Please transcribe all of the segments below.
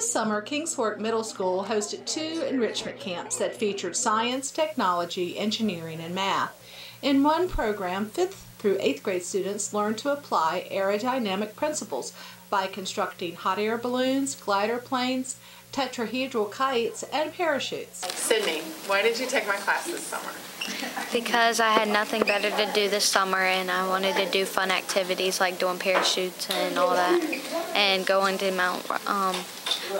This summer, Kings Fork Middle School hosted two enrichment camps that featured science, technology, engineering, and math. In one program, fifth through eighth grade students learned to apply aerodynamic principles by constructing hot air balloons, glider planes, tetrahedral kites, and parachutes. Sydney, why did you take my class this summer? Because I had nothing better to do this summer and I wanted to do fun activities like doing parachutes and all that and going to Mount um,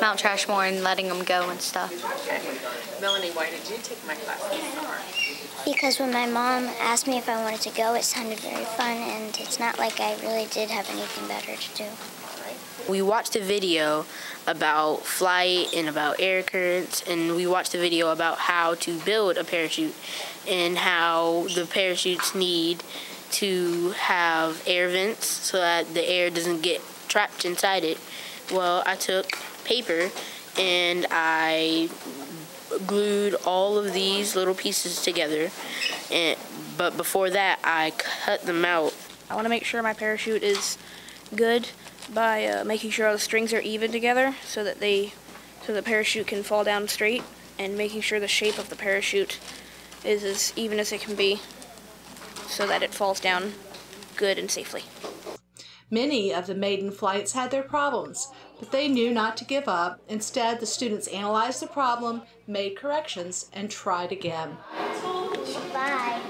Mount Trashmore and letting them go and stuff. Okay. Melanie, why did you take my class this summer? Because when my mom asked me if I wanted to go, it sounded very fun, and it's not like I really did have anything better to do. We watched a video about flight and about air currents, and we watched a video about how to build a parachute and how the parachutes need to have air vents so that the air doesn't get trapped inside it. Well, I took paper and I glued all of these little pieces together, and but before that, I cut them out. I want to make sure my parachute is good by uh, making sure all the strings are even together so that they so the parachute can fall down straight and making sure the shape of the parachute is as even as it can be so that it falls down good and safely. Many of the maiden flights had their problems, but they knew not to give up. Instead, the students analyzed the problem, made corrections, and tried again. Bye.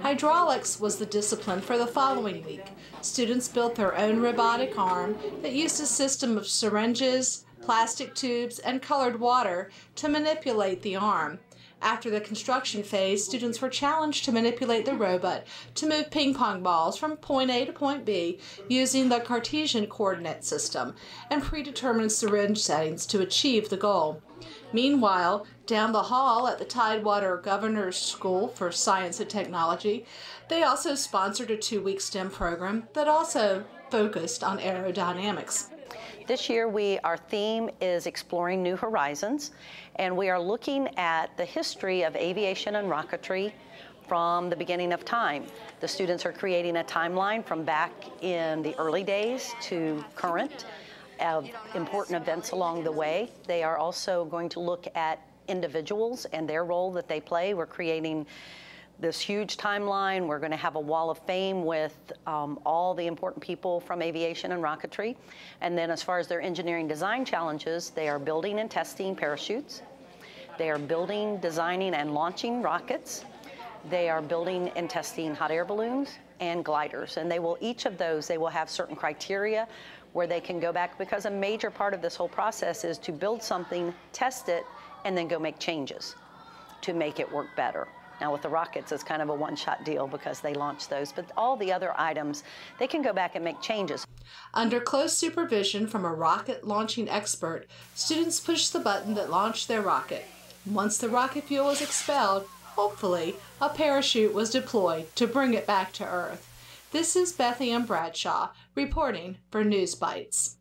Hydraulics was the discipline for the following week. Students built their own robotic arm that used a system of syringes, plastic tubes, and colored water to manipulate the arm. After the construction phase, students were challenged to manipulate the robot to move ping pong balls from point A to point B using the Cartesian coordinate system and predetermined syringe settings to achieve the goal. Meanwhile, down the hall at the Tidewater Governor's School for Science and Technology, they also sponsored a two week STEM program that also focused on aerodynamics. This year, we our theme is exploring new horizons, and we are looking at the history of aviation and rocketry from the beginning of time. The students are creating a timeline from back in the early days to current of important events along the way. They are also going to look at individuals and their role that they play. We're creating this huge timeline. We're going to have a wall of fame with um, all the important people from aviation and rocketry. And then as far as their engineering design challenges, they are building and testing parachutes. They are building, designing, and launching rockets. They are building and testing hot air balloons and gliders. And they will, each of those, they will have certain criteria where they can go back because a major part of this whole process is to build something, test it, and then go make changes to make it work better. Now with the rockets, it's kind of a one-shot deal because they launch those, but all the other items, they can go back and make changes. Under close supervision from a rocket launching expert, students pushed the button that launched their rocket. Once the rocket fuel was expelled, hopefully, a parachute was deployed to bring it back to Earth. This is Beth Ann Bradshaw reporting for News Bites.